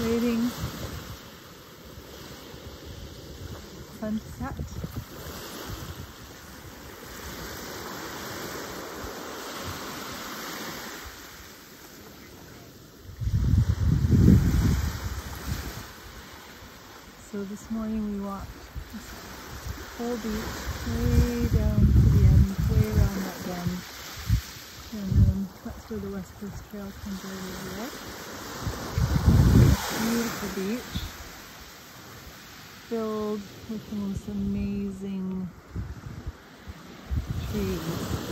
waiting sunset. So this morning we walked this whole beach way down to the end, way around that bend. And then that's where the West Coast Trail comes over there. Beautiful beach. Filled with the most amazing trees.